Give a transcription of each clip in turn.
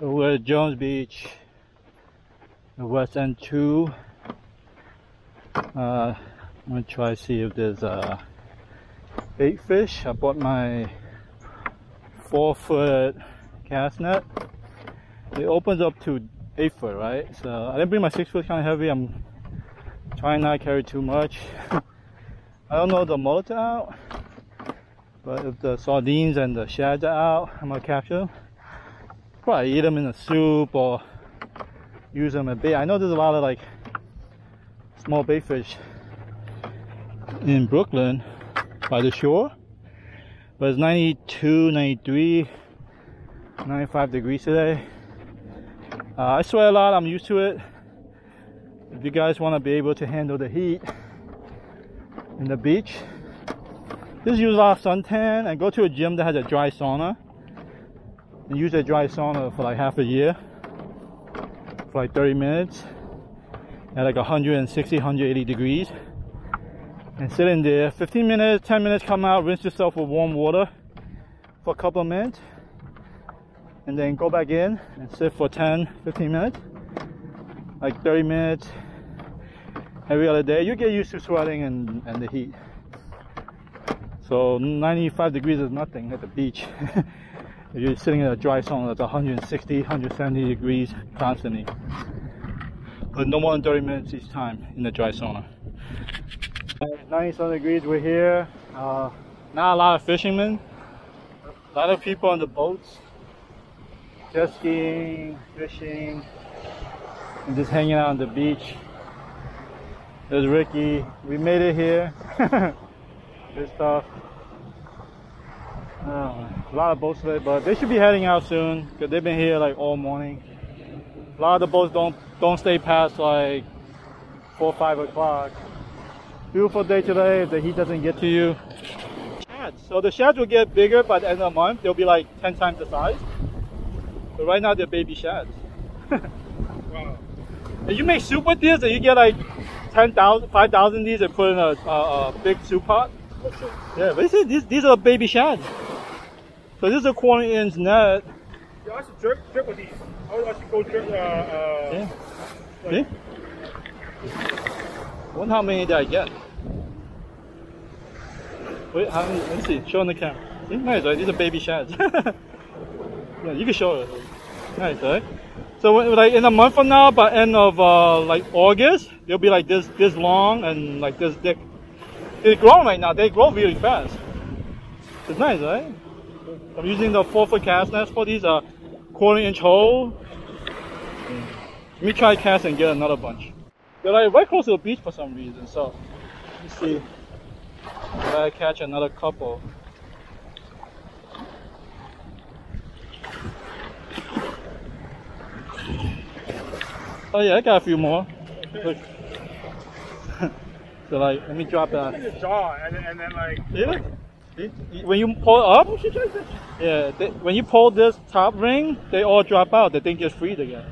At Jones Beach, West End 2. Uh, I'm gonna try to see if there's a bait fish. I bought my four foot cast net. It opens up to eight foot, right? So I didn't bring my six foot kind of heavy. I'm trying not to carry too much. I don't know the mullet's out, but if the sardines and the shads are out, I'm gonna capture them probably eat them in a soup or use them as bait. I know there's a lot of like small bait fish in Brooklyn by the shore, but it's 92, 93, 95 degrees today. Uh, I sweat a lot, I'm used to it. If you guys want to be able to handle the heat in the beach, just use a lot of suntan and go to a gym that has a dry sauna and use a dry sauna for like half a year for like 30 minutes at like 160 180 degrees. And sit in there 15 minutes 10 minutes come out rinse yourself with warm water for a couple of minutes. And then go back in and sit for 10 15 minutes like 30 minutes. Every other day you get used to sweating and, and the heat. So 95 degrees is nothing at the beach If you're sitting in a dry sauna that's 160, 170 degrees constantly. But no more than 30 minutes each time in the dry sauna. 97 degrees, we're here. Uh, not a lot of fishermen. A lot of people on the boats. Jet skiing, fishing, and just hanging out on the beach. There's Ricky. We made it here. Good stuff. Oh, a lot of boats today, but they should be heading out soon because they've been here like all morning. A lot of the boats don't don't stay past like four five o'clock. Beautiful day today. If the heat doesn't get to you. Shads. So the shads will get bigger by the end of the month. They'll be like ten times the size. But right now they're baby shads. wow. And you make soup with this, and you get like 10,000, 5,000 these and put in a, a, a big soup pot. Yeah, but this is, these, these are baby shads. So this is a quarter inch net. Yeah, I should drip, drip with these. I should go drip. Uh, uh, yeah. Like, See? Wonder how many did I get? Wait, how many? Let me see. Show on the camera. See? Nice, right? These are baby shads. yeah, you can show it. Nice, right? So like in a month from now, by end of uh, like August, they'll be like this this long and like this thick. They're growing right now. They grow really fast. It's nice, right? I'm using the four foot cast nets for these uh, quarter inch hole. Let me try cast and get another bunch. They're like right close to the beach for some reason, so let me see if I catch another couple. Oh yeah, I got a few more. Look. so like, let me drop that. Jaw and, and then like. Yeah. When you pull up, oh, yeah, they, when you pull this top ring, they all drop out. The thing gets freed again.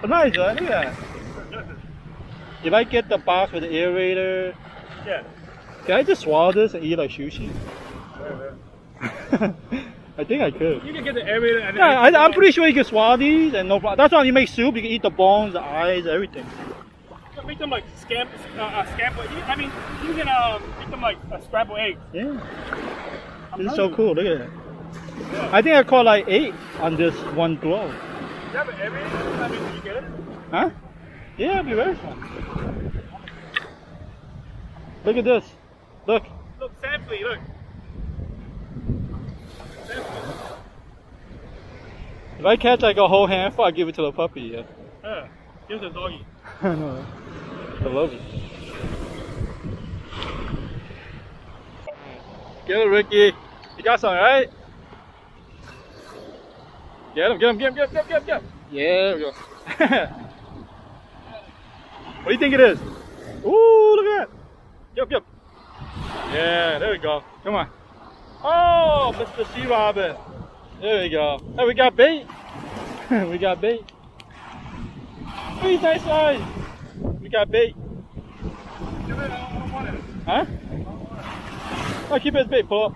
But nice, huh? Look at that. If I get the box with the aerator, yeah. Can I just swallow this and eat like sushi? I think I could. You can get the aerator and Yeah, I, am pretty sure you can swallow these and no problem. That's why you make soup. You can eat the bones, the eyes, everything make them like scamp, uh, uh, scamper. I mean, you can um, make them like a scramble egg. Yeah. I'm this is so cool. Look at it. Yeah. I think I caught like eight on this one. You have it every time you get it? Huh? Yeah, it'll be very fun. Look at this. Look. Look, sand flea, look. If I catch like a whole handful, I give it to the puppy. Yeah. Yeah. Give it to the doggy. I know. I love it. Get it, Ricky. You got something, right? Get him, get him, get him, get him, get him, get him, get him. Yeah, there we go. what do you think it is? Ooh, look at that. Get up, get up. Yeah, there we go. Come on. Oh, Mr. Sea Robin. There we go. Hey, we got bait. we got bait. Nice line. We got bait. Give it, Huh? No, keep it as bait, pull up.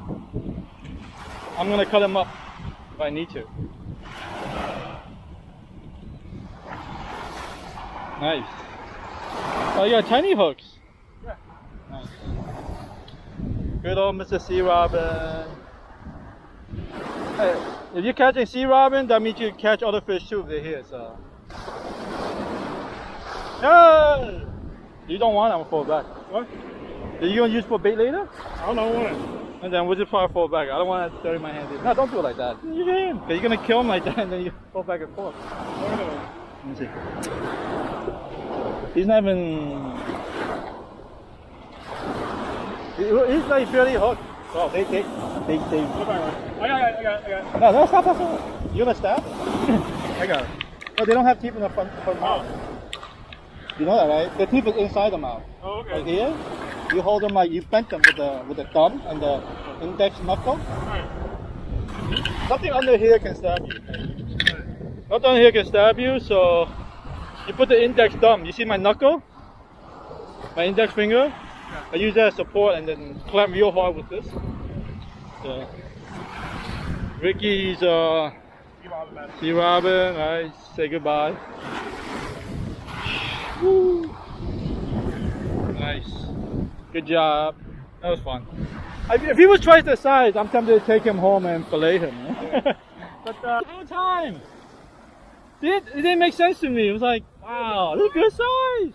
I'm gonna cut him up if I need to. Nice. Oh, you got tiny hooks. Yeah. Good old Mr. Sea Robin. Hey, if you're catching sea robin, that means you catch other fish too if they're here, so. No! You don't want them fall back. What? Are you gonna use for bait later? I don't know what. And then we'll just probably fall back. I don't want to dirty my hands. No, don't do it like that. You can. Cause you're gonna kill him like that and then you fall back and forth. Let me see. He's not even. He's like barely hooked. Oh, they, they, they, they. I got it. I got it. I got it. No, no, stop, stop, stop. You gonna stab? I got it. No, they don't have teeth in the front, front oh. mouth. You know that, right? The teeth is inside the mouth. Oh, okay. Right here, you hold them like you bend them with the with the thumb and the index knuckle. Alright. Something under here can stab you. Nothing under here can stab you, so you put the index thumb. You see my knuckle? My index finger? Yeah. I use that as support and then clamp real hard with this. So, Ricky's uh, You are the man. sea robin. Alright, say goodbye. Woo. Nice. Good job. That was fun. If if he was twice the size, I'm tempted to take him home and fillet him. but uh, no time. It, it didn't make sense to me. It was like, wow, this is a good size.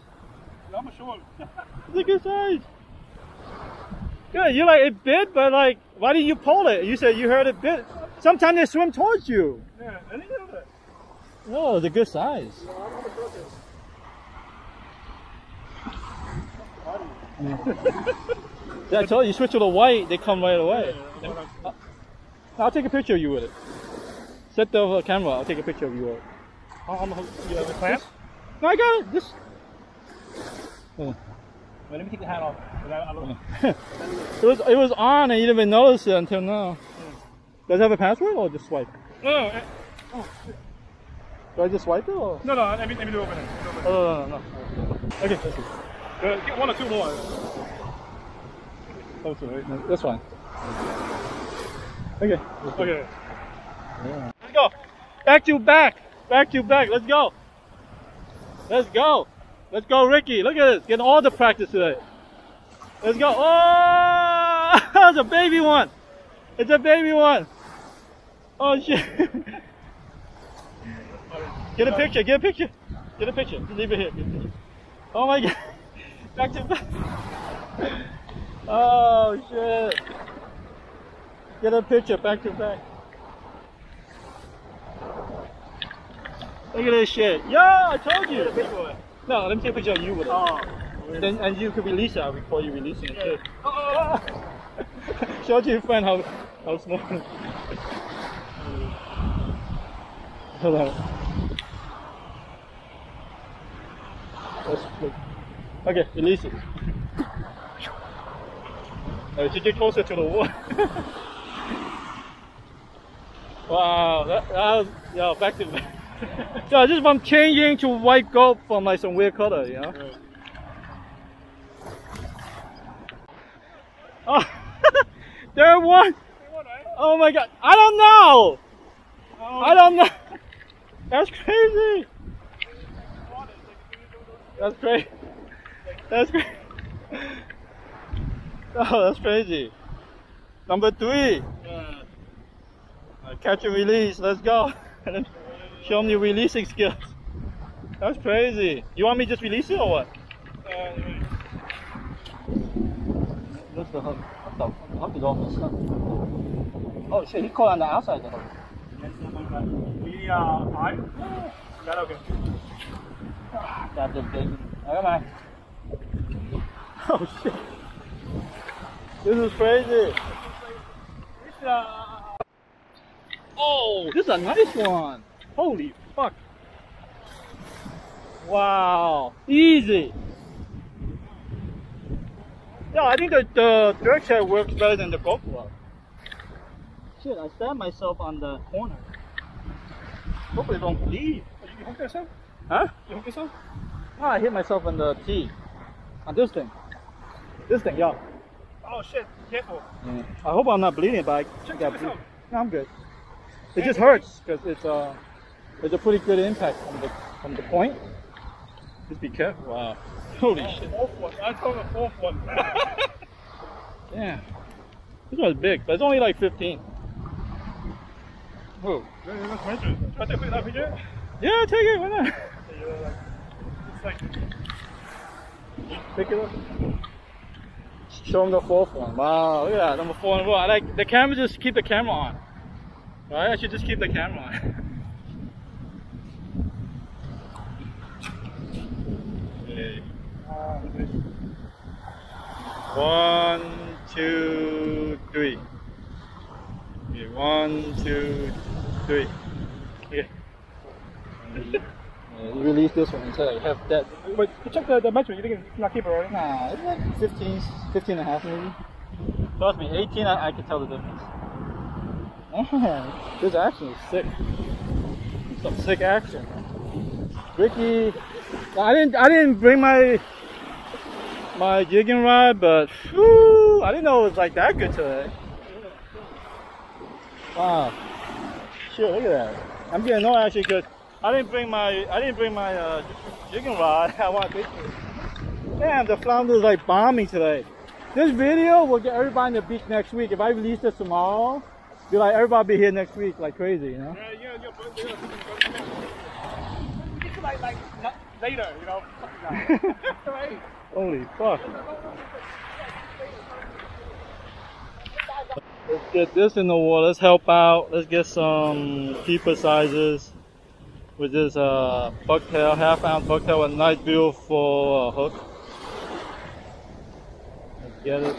I'm sure. It's a good size. Good. You like it bit, but like, why didn't you pull it? You said you heard it bit. Sometimes they swim towards you. Yeah, I didn't know that. No, it's a good size. No, I'm gonna cook it. Yeah, I told you, you switch to the white, they come right away. Yeah, on. I'll take a picture of you with it. Set the camera, I'll take a picture of you with it. I'm gonna hook you have a clamp? No, I got it. Just. Wait, let me take the hat off. I- I it was it was on and you didn't even notice it until now. Does it have a password or just swipe? No, no, eh, Do I just swipe it or? no, no, let me, let me do it open it. Oh, no, no, no. Okay, that's. Get one or two more. That's right. No, That's fine. Okay. Okay. Let's go. Back to back. Back to back. Let's go. Let's go. Let's go, Ricky. Look at this. Getting all the practice today. Let's go. Oh, it's a baby one. It's a baby one. Oh shit. Get a picture. Get a picture. Get a picture. Just leave it here. Get a picture. Oh my god. Back to back. Oh shit. Get a picture back to back. Look at this shit. Yo, I told you. No, let me take a picture of you with it. Oh. Then, and you could release it before you release it. too. Oh, Show to your friend how, how small. On. That's good. Okay, release it. Uh, you should get closer to the wall. wow, that, that was, yeah, back to back. yeah, just from changing to white gold from like some weird color, you know? Oh, there one. Oh my god, I don't know. I don't know. That's crazy. That's crazy. That's crazy. Oh, that's crazy. Number three. Uh, catch and release. Let's go. And then show me your releasing skills. That's crazy. You want me to just release it or what? What's the hook? What the, the hook is almost stuck. Oh shit, he caught on the outside of the hook. We uh, five? That okay. Got the big. Come on. Oh shit. This is crazy. Oh, this is a nice one. Holy fuck. Wow. Easy. Yeah, I think the, the direct head works better than the golf club. Shit, I stabbed myself on the corner. Hopefully don't bleed. You hook yourself? Huh? You hook yourself? No, I hit myself on the tee. On this thing. This thing, yeah. Oh shit, careful. I hope I'm not bleeding, but I Check got yourself. ble- No, I'm good. It just hurts because it's uh, it's a pretty good impact from the from the point. Just be careful. Wow. Holy shit. Fourth one. I told the fourth one. Damn. This one's big, but it's only like 15. Whoa. Let's measure it. Try to that picture. Yeah, take it. Why not? It's like Pick it up. Show them the fourth one. Wow, look at that. Number four in a row. I like the camera, just keep the camera on. Right? I should just keep the camera on. One, two, three. Okay, one, two, three. Okay. Yeah, you release this one until I have that. Wait, check the, the measurement. You think it's not it right? Nah, it's like 15, 15 and a half maybe. Trust me, 18 I, I can tell the difference. Man, this action is sick. Some sick action. Ricky, I didn't I didn't bring my my jigging rod, but whew, I didn't know it was like that good today. Wow. Shit, look at that. I'm getting no actually because I didn't bring my I didn't bring my uh, jigging rod. I want pictures. Damn, the flounder's like bombing today. This video will get everybody on the beach next week. If I release this tomorrow, be like everybody be here next week like crazy, you know? Yeah, yeah, yeah. but- yeah. It's like, like later, you know. right? Holy fuck. Let's get this in the water. Let's help out. Let's get some keeper sizes with this uh, bucktail, half ounce bucktail with nice beautiful uh, hook. Let's get it.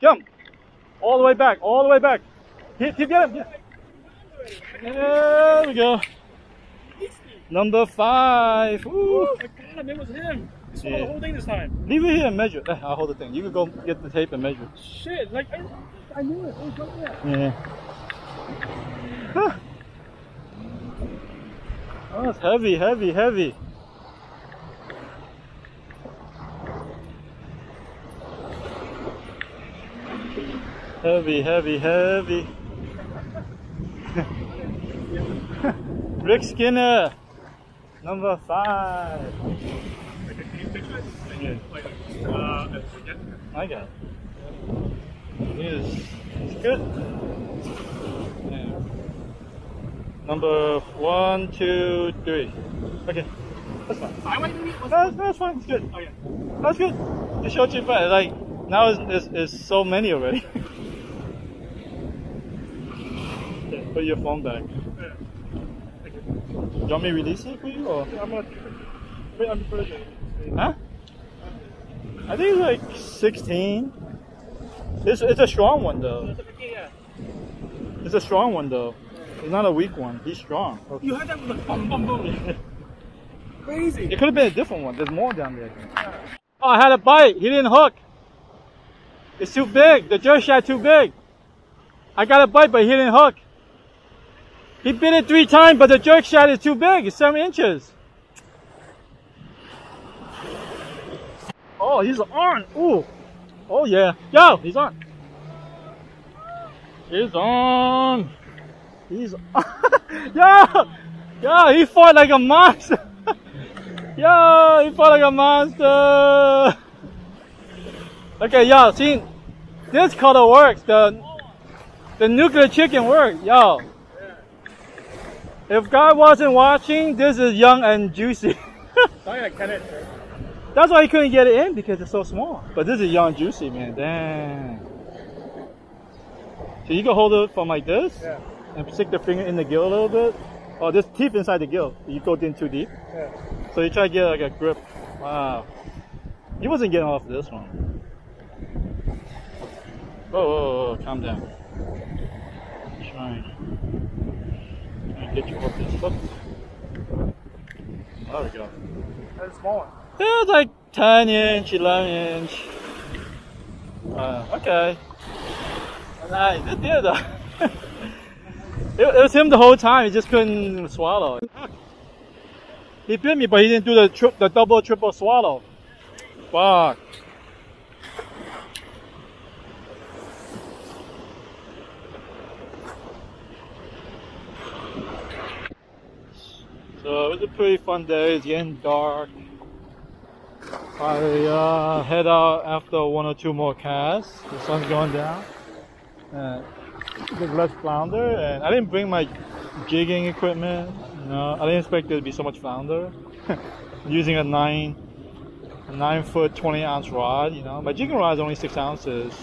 Jump! All the way back, all the way back. Keep, keep getting. yeah. There we go. Number five. Woo. Oh my god, it was him. Saw Yeah. the whole thing this time. Leave it here and measure. Eh, I'll hold the thing. You can go get the tape and measure. Shit, like I, I knew it. It was right there. Yeah. Huh. Oh, it's heavy, heavy, heavy. Heavy, heavy, heavy. Rick Skinner, number five. Okay, can you picture it? Yeah. Uh. I got it. It is. It's good. Yeah. Number one, two, three. Okay. That's fine. I went to meet. That's, that's fine. It's good. Yeah. That's good. It showed you better. Like, now it's, it's, it's so many already. Okay, Put your phone back. yeah. You. You want me to release it for you or? Yeah, I'm gonna wait the further. Huh? I think it's like 16. It's, it's a strong one though. It's a strong one though. It's not a weak one. He's strong. You heard that with bum bum boom. Crazy. It could have been a different one. There's more down there. Oh, I had a bite. He didn't hook. It's too big. The jerk shad too big. I got a bite, but he didn't hook. He bit it three times, but the jerk shad is too big. It's seven inches. Oh, he's on. Ooh. Oh yeah. Yo, he's on. He's on. He's on. Yo! Yo, he fought like a monster. Yo, he fought like a monster. Okay, yo, see, this color works. The the nuclear chicken works. Yo, if God wasn't watching, this is young and juicy. That's why he couldn't get it in because it's so small. But this is young juicy, man. Damn. So you can hold it from like this Yeah. and stick the finger in the gill a little bit. Oh, there's teeth inside the gill. You go in too deep. Yeah. So you try to get like a grip. Wow. He wasn't getting off this one. Whoa, whoa, whoa, calm down. Trying. Trying to get you off this hook. There we go. That's a small one. It was like 10 inch, 11 inch. Uh, okay. Nice, good deal though. it, it, was him the whole time, he just couldn't swallow. He bit me, but he didn't do the, tri the double, triple swallow. Fuck. So it was a pretty fun day. It's getting dark. I uh, head out after one or two more casts. The sun's going down. Uh, there's less flounder, and I didn't bring my jigging equipment. You know, I didn't expect there to be so much flounder. using a nine, a nine foot, 20 ounce rod. You know, my jigging rod is only six ounces,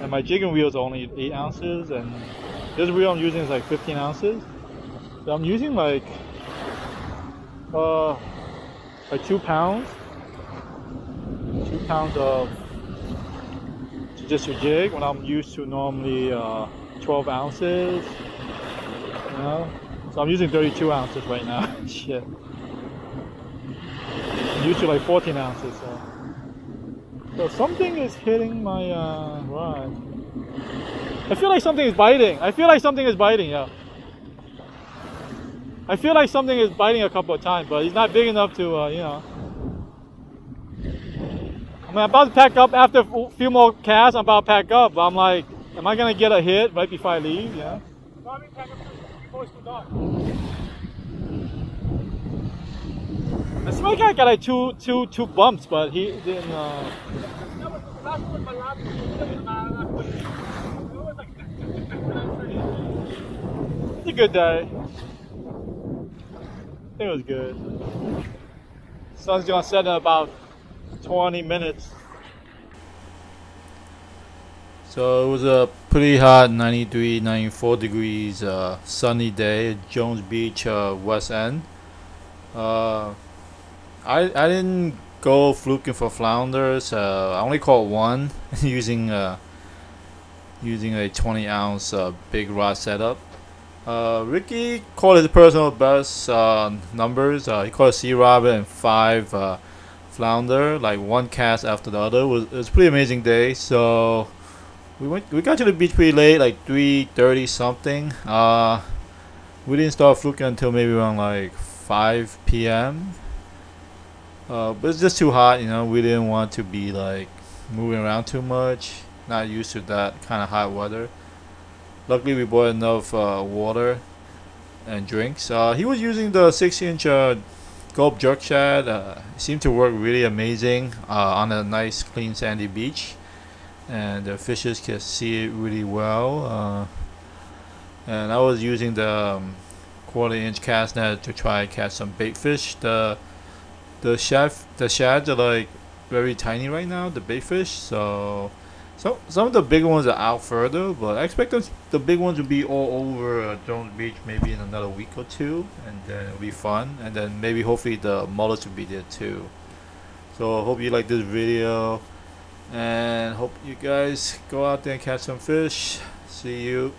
and my jigging wheel is only eight ounces, and this reel I'm using is like 15 ounces. So I'm using like uh like two pounds, pounds of just a jig when I'm used to normally uh, 12 ounces. You know, so I'm using 32 ounces right now. Shit. I'm used to like 14 ounces. So, so something is hitting my uh, rod. I feel like something is biting. I feel like something is biting. Yeah. I feel like something is biting a couple of times, but he's not big enough to, uh, you know. I'm about to pack up after a few more casts. I'm about to pack up, but I'm like, am I gonna get a hit right before I leave? Yeah. I swear I got like two, two, two bumps, but he didn't. Uh... It's a good day. It was good. Sun's gonna set in about 20 minutes. So it was a pretty hot 93, 94 degrees uh, sunny day at Jones Beach, uh, West End. Uh, I, I didn't go fluking for flounders. Uh, I only caught one using uh, using a 20 ounce uh, big rod setup. Ricky called his personal best numbers. He caught a sea robin and five flounder, like one cast after the other. It was, it was pretty amazing day. So we went, we got to the beach pretty late, like 3:30 something. Uh, we didn't start fluking until maybe around like 5 p.m. Uh, but it's just too hot, you know. We didn't want to be like moving around too much. Not used to that kind of hot weather. Luckily, we bought enough uh, water and drinks. Uh, he was using the 6-inch Gulp jerk shad. Uh, seemed to work really amazing uh, on a nice, clean, sandy beach, and the fishes can see it really well. Uh, and I was using the um, quarter-inch cast net to try and catch some bait fish. The the shad the shads are like very tiny right now. The bait fish, so some some of the big ones are out further, but I expect those, the big ones will be all over uh, Jones Beach maybe in another week or two, and then it'll be fun. And then maybe hopefully the mullets will be there too. So I hope you like this video, and hope you guys go out there and catch some fish. See you.